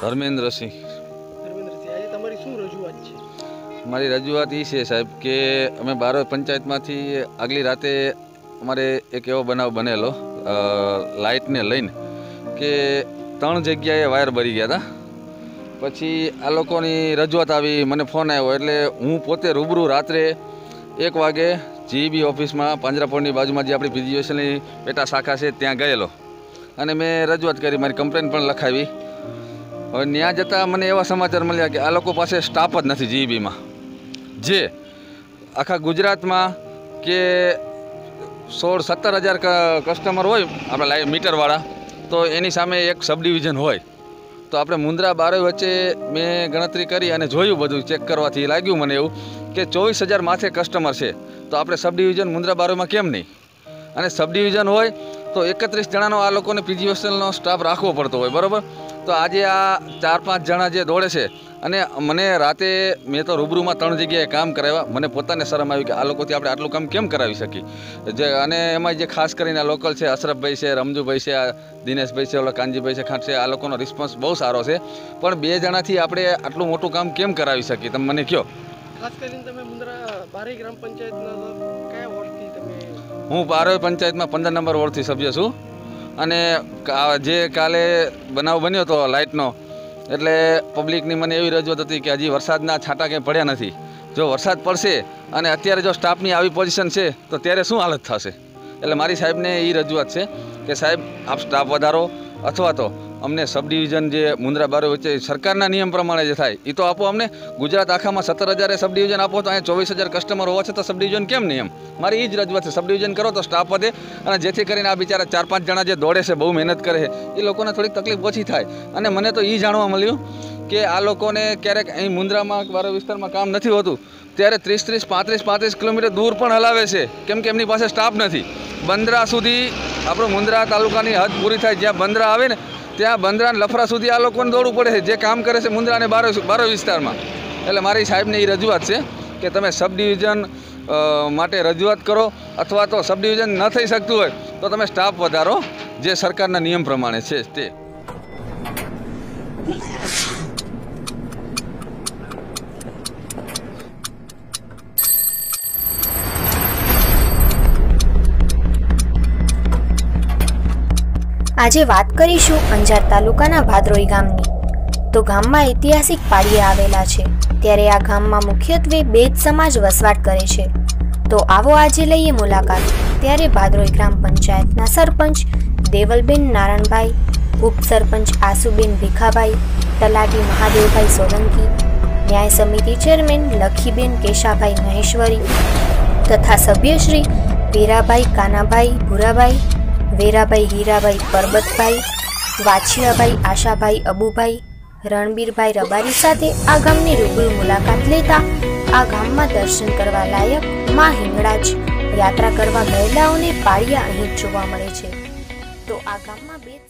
ધર્મેન્દ્રસિંહ. ધર્મેન્દ્રસિંહ આજે તમારી શું રજૂઆત છે? મારી રજૂઆત એ છે સાહેબ કે અમે બારોઈ પંચાયતમાંથી આગલી રાતે અમારે એક એવો બનાવ બનેલો લાઇટને લઈને કે ત્રણ જગ્યાએ વાયર ભરી ગયા હતા પછી આ લોકોની રજૂઆત આવી મને ફોન આવ્યો એટલે હું પોતે રૂબરૂ રાત્રે એક વાગે જીબી ઓફિસમાં પાંજરાપોળની બાજુમાં જે આપણી પીજીએસએલની પેટા શાખા છે ત્યાં ગયેલો. અને મેં રજૂઆત કરી મારી કમ્પ્લેન પણ લખાવી. હવે ત્યાં જતાં મને એવા સમાચાર મળ્યા કે આ લોકો પાસે સ્ટાફ જ નથી જીબીમાં જે આખા ગુજરાતમાં કે સોળ સત્તર હજાર કસ્ટમર હોય આપણા લાઈવ મીટરવાળા, તો એની સામે એક સબ ડિવિઝન હોય. તો આપણે મુંદ્રા બારોઈ વચ્ચે મેં ગણતરી કરી અને જોયું બધું ચેક કરવાથી લાગ્યું મને એવું કે ચોવીસ હજાર માથે કસ્ટમર છે. તો આપણે સબ ડિવિઝન મુન્દ્રા બારોઈમાં કેમ નહીં? અને સબ ડિવિઝન હોય તો એકત્રીસ જણાનો આ લોકોને પીજી હોસ્ટેલનો સ્ટાફ રાખવો પડતો હોય, બરાબર? તો આજે આ ચાર પાંચ જણા જે દોડે છે અને મને રાતે મેં તો રૂબરૂમાં ત્રણ જગ્યાએ કામ કરાવ્યા. મને પોતાને શરમ આવી કે આ લોકોથી આપણે આટલું કામ કેમ કરાવી શકીએ? જે અને એમાં જે ખાસ કરીને લોકલ છે અશરફભાઈ છે રમજુભાઈ છે આ દિનેશભાઈ છે ઓલા કાનજીભાઈ છે ખાંટ છે આ લોકોનો રિસ્પોન્સ બહુ સારો છે. પણ બે જણાથી આપણે આટલું મોટું કામ કેમ કરાવી શકીએ? તમે મને કહો ખાસ કરીને તમે મુંદ્રા બારી ગ્રામ પંચાયતના કયા વોર્ડથી તમે હું બારોઈ પંચાયતમાં પંદર નંબર વોર્ડથી સભ્ય છું. અને જે કાલે બનાવ બન્યો હતો લાઇટનો, એટલે પબ્લિકની મને એવી રજૂઆત હતી કે હજી વરસાદના છાંટા કંઈ પડ્યા નથી. જો વરસાદ પડશે અને અત્યારે જો સ્ટાફની આવી પોઝિશન છે, તો ત્યારે શું હાલત થશે? એટલે મારી સાહેબને એ રજૂઆત છે કે સાહેબ, આપ સ્ટાફ વધારો અથવા તો અમને સબ ડિવિઝન જે મુન્દ્રા બારો વચ્ચે સરકારના નિયમ પ્રમાણે જે થાય એ તો આપો અમને. ગુજરાત આખામાં સત્તર હજારે સબ ડિવિઝન આપો તો અહીંયા ચોવીસ હજાર કસ્ટમર હોવા છતાં સબ ડિવિઝન કેમ નહીં એમ મારી એ જ રજૂઆત છે. સબ ડિવિઝન કરો તો સ્ટાફ વધે અને જેથી કરીને આ બિચારા ચાર પાંચ જણા જે દોડે છે, બહુ મહેનત કરે છે એ લોકોને થોડીક તકલીફ ઓછી થાય. અને મને તો એ જાણવા મળ્યું કે આ લોકોને ક્યારેક અહીં મુન્દ્રામાં બારો વિસ્તારમાં કામ નથી હોતું. ત્યારે ત્રીસ ત્રીસ પાંત્રીસ પાંત્રીસ કિલોમીટર દૂર પણ હલાવે છે. કેમ કે એમની પાસે સ્ટાફ નથી. બંદરા સુધી આપણું મુન્દ્રા તાલુકાની હદ પૂરી થાય. જ્યાં બંદરા આવે ને ત્યાં બંદરા અને લફરા સુધી આ લોકોને દોડવું પડે છે. જે કામ કરે છે મુન્દ્રા અને બારો બારો વિસ્તારમાં. એટલે મારી સાહેબને એ રજૂઆત છે કે તમે સબ ડિવિઝન માટે રજૂઆત કરો અથવા તો સબ ડિવિઝન ન થઈ શકતું હોય તો તમે સ્ટાફ વધારો, જે સરકારના નિયમ પ્રમાણે છે તે. આજે વાત કરીશું અંજાર તાલુકાના ભાદરોઈ ગામની. તો ગામમાં ઐતિહાસિક પાળીએ આવેલા છે. ત્યારે આ ગામમાં મુખ્યત્વે બે જ સમાજ વસવાટ કરે છે. તો આવો આજે લઈએ મુલાકાત. ત્યારે ભાદરોઈ ગ્રામ પંચાયતના સરપંચ દેવલબેન નારણભાઈ, ઉપસરપંચ આસુબેન ભીખાભાઈ, તલાટી મહાદેવભાઈ સોલંકી, ન્યાય સમિતિ ચેરમેન લખીબેન કેશાભાઈ મહેશ્વરી તથા સભ્યશ્રી પીરાભાઈ કાનાભાઈ ભૂરાભાઈ વેરાભાઈ, હીરાભાઈ, પરબતભાઈ, વાછિયાભાઈ, આશાભાઈ, અબુભાઈ, રણબીરભાઈ રબારી સાથે આ ગામની રૂબરૂ મુલાકાત લેતા આ ગામમાં દર્શન કરવા લાયકમાં હિંગળાજ યાત્રા કરવા ગયેલાઓને પાળિયા અહીં જોવા મળે છે. તો આ ગામમાં બે